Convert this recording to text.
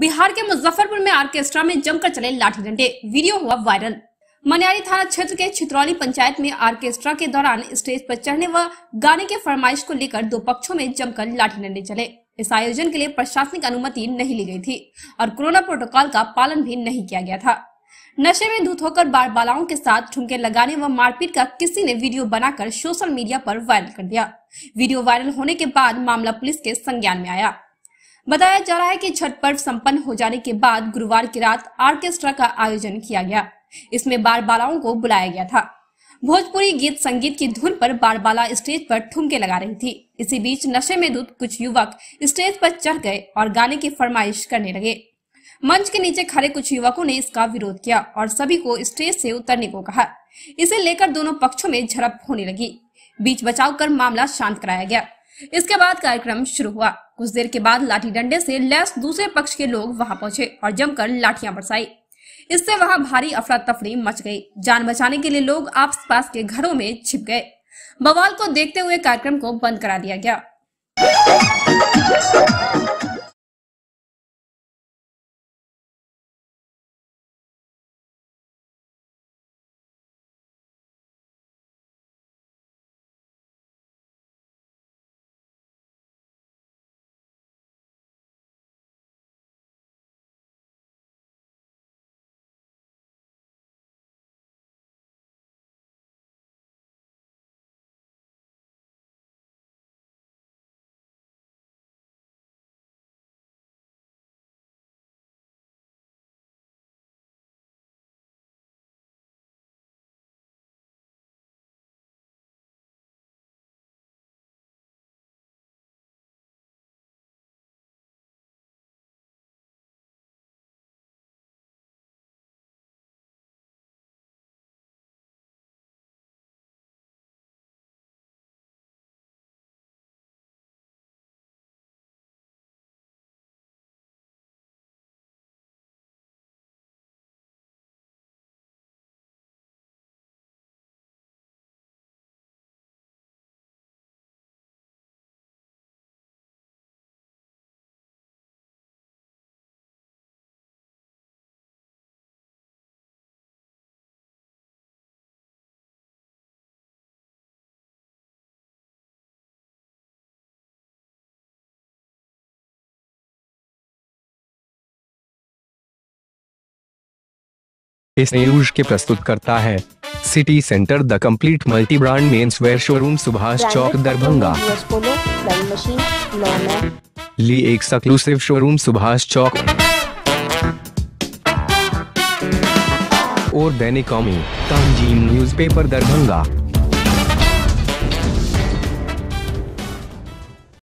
बिहार के मुजफ्फरपुर में ऑर्केस्ट्रा में जमकर चले लाठी डंडे। वीडियो हुआ वायरल। मनियारी थाना क्षेत्र के छित्रौली पंचायत में ऑर्केस्ट्रा के दौरान स्टेज पर चढ़ने व गाने के फरमाइश को लेकर दो पक्षों में जमकर लाठी डंडे चले। इस आयोजन के लिए प्रशासनिक अनुमति नहीं ली गई थी और कोरोना प्रोटोकॉल का पालन भी नहीं किया गया था। नशे में धूत होकर बार बालाओं के साथ ठुमके लगाने व मारपीट का किसी ने वीडियो बनाकर सोशल मीडिया पर वायरल कर दिया। वीडियो वायरल होने के बाद मामला पुलिस के संज्ञान में आया। बताया जा रहा है कि छठ पर्व संपन्न हो जाने के बाद गुरुवार की रात ऑर्केस्ट्रा का आयोजन किया गया। इसमें बार बालाओं को बुलाया गया था। भोजपुरी गीत संगीत की धुन पर बार बाला स्टेज पर ठुमके लगा रही थी। इसी बीच नशे में दूध कुछ युवक स्टेज पर चढ़ गए और गाने की फरमाइश करने लगे। मंच के नीचे खड़े कुछ युवकों ने इसका विरोध किया और सभी को स्टेज से उतरने को कहा। इसे लेकर दोनों पक्षों में झड़प होने लगी। बीच बचाव कर मामला शांत कराया गया। इसके बाद कार्यक्रम शुरू हुआ। कुछ देर के बाद लाठी डंडे से लैस दूसरे पक्ष के लोग वहाँ पहुँचे और जमकर लाठियाँ बरसाई। इससे वहाँ भारी अफरा तफरी मच गई। जान बचाने के लिए लोग आस पास के घरों में छिप गए। बवाल को देखते हुए कार्यक्रम को बंद करा दिया गया। इस न्यूज़ के प्रस्तुत करता है। City centre the complete multi brand menswear showroom Subhash Chowk Darbhanga. ली एक सक्लूसिव शोरूम सुभाष चौक। और दैनिक कौमी तंजीम न्यूज़पेपर दरभंगा।